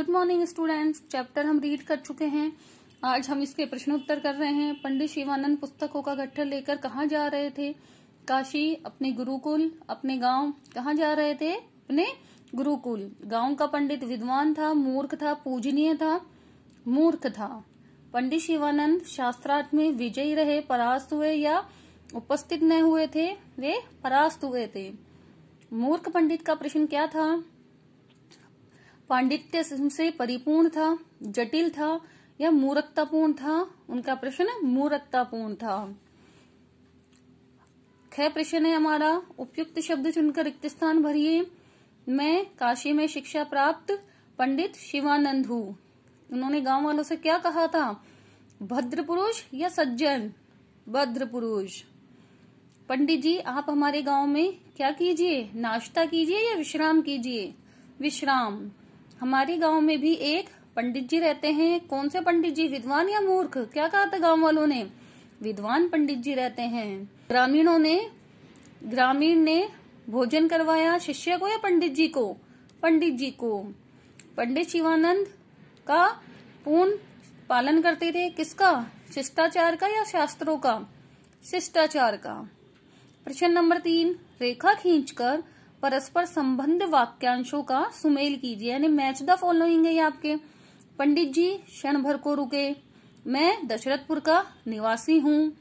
Good morning students chapter हम read कर चुके हैं। आज हम इसके प्रश्न उत्तर कर रहे हैं। पंडित शिवानंद पुस्तकों का गट्ठर लेकर कहाँ जा रहे थे? काशी, अपने गुरुकुल, अपने गाँव, कहाँ जा रहे थे? अपने गुरुकुल। गाँव का पंडित विद्वान था, मूर्ख था, पूजनीय था, मूर्ख था। पंडित शिवानंद शास्त्रार्थ में विजयी रहे, परास्त हुए या उपस्थित न हुए थे? वे परास्त हुए थे। मूर्ख पंडित का प्रश्न क्या था? पांडित्य से परिपूर्ण था, जटिल था, या मूर्खतापूर्ण था? उनका प्रश्न मूर्खतापूर्ण था। ख प्रश्न है हमारा? उपयुक्त शब्द चुनकर रिक्त स्थान भरिए। मैं काशी में शिक्षा प्राप्त पंडित शिवानंद हूँ। उन्होंने गाँव वालों से क्या कहा था? भद्र पुरुष या सज्जन? भद्र पुरुष पंडित जी, आप हमारे गाँव में क्या कीजिए? नाश्ता कीजिए या विश्राम कीजिए? विश्राम। हमारे गाँव में भी एक पंडित जी रहते हैं। कौन से पंडित जी? विद्वान या मूर्ख? क्या कहा था गाँव वालों ने? विद्वान पंडित जी रहते हैं। ग्रामीणों ने, ग्रामीण ने भोजन करवाया शिष्य को या पंडित जी को? पंडित जी को। पंडित शिवानंद का पूर्ण पालन करते थे। किसका? शिष्टाचार का या शास्त्रों का? शिष्टाचार का। प्रश्न नंबर तीन, रेखा खींचकर परस्पर संबंध वाक्यांशों का सुमेल कीजिए। यानी मैच द फॉलोइंग है आपके। पंडित जी, क्षण भर को रुके। मैं दशरथपुर का निवासी हूँ।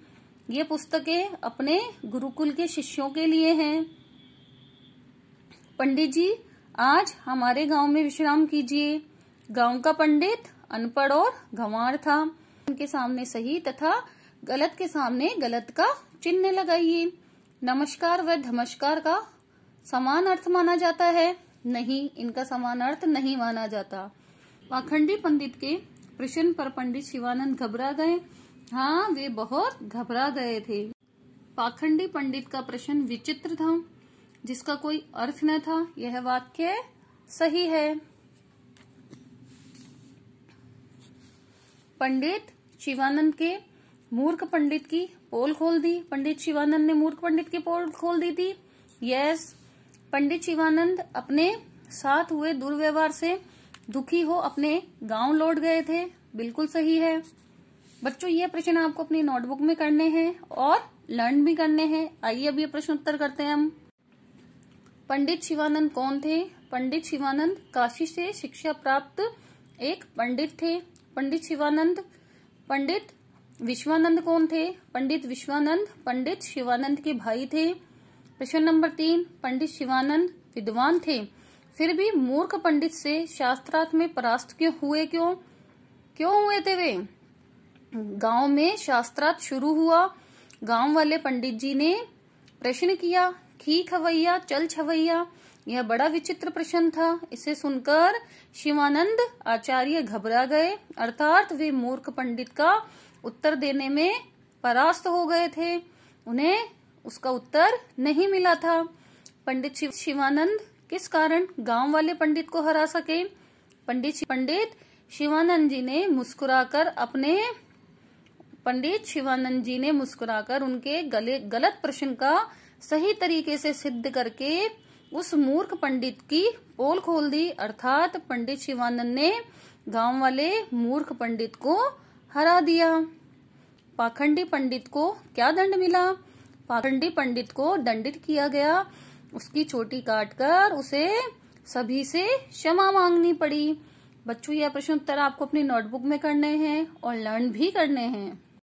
ये पुस्तकें अपने गुरुकुल के शिष्यों के लिए हैं। पंडित जी, आज हमारे गाँव में विश्राम कीजिए। गाँव का पंडित अनपढ़ और गंवार था। उनके सामने सही तथा गलत के सामने गलत का चिन्ह लगाइए। नमस्कार व धमस्कार का समान अर्थ माना जाता है, नहीं, इनका समान अर्थ नहीं माना जाता। पाखंडी पंडित के प्रश्न पर पंडित शिवानंद घबरा गए। हाँ वे बहुत घबरा गए थे। पाखंडी पंडित का प्रश्न विचित्र था, जिसका कोई अर्थ न था। यह वाक्य सही है। पंडित शिवानंद के मूर्ख पंडित की पोल खोल दी। पंडित शिवानंद ने मूर्ख पंडित की पोल खोल दी थी। यस पंडित शिवानंद अपने साथ हुए दुर्व्यवहार से दुखी हो अपने गाँव लौट गए थे। बिल्कुल सही है। बच्चों, ये प्रश्न आपको अपनी नोटबुक में करने हैं और लर्न भी करने हैं। आइए अब ये प्रश्न उत्तर करते हैं हम। पंडित शिवानंद कौन थे? पंडित शिवानंद काशी से शिक्षा प्राप्त एक पंडित थे। पंडित शिवानंद, पंडित विश्वानंद कौन थे? पंडित विश्वानंद, पंडित शिवानंद के भाई थे। प्रश्न नंबर तीन, पंडित शिवानंद विद्वान थे। फिर भी मूर्ख पंडित से शास्त्रार्थ में परास्त क्यों हुए क्यों? क्यों हुए थे वे? गाँव में शास्त्रार्थ शुरू हुआ। गाँव वाले पंडित जी ने प्रश्न किया, खी खवैया, चल छवैया? यह बड़ा विचित्र प्रश्न था। इसे सुनकर शिवानंद आचार्य घबरा गए। अर्थात वे मूर्ख पंडित का उत्तर देने में परास्त हो गए थे। उन्हें उसका उत्तर नहीं मिला था। पंडित शिव शिवानंद, किस कारण गाँव वाले पंडित को हरा सके? पंडित पंडित शिवानंद जी ने मुस्कुराकर अपने पंडित शिवानंद जी ने मुस्कुराकर उनके गले गलत प्रश्न का सही तरीके से सिद्ध करके उस मूर्ख पंडित की पोल खोल दी। अर्थात पंडित शिवानंद ने गाँव वाले मूर्ख पंडित को हरा दिया। पाखंडी पंडित को क्या दंड मिला? पाखंडी पंडित को दंडित किया गया। उसकी चोटी काटकर उसे सभी से क्षमा मांगनी पड़ी। बच्चों, यह प्रश्न उत्तर आपको अपनी नोटबुक में करने हैं और लर्न भी करने हैं।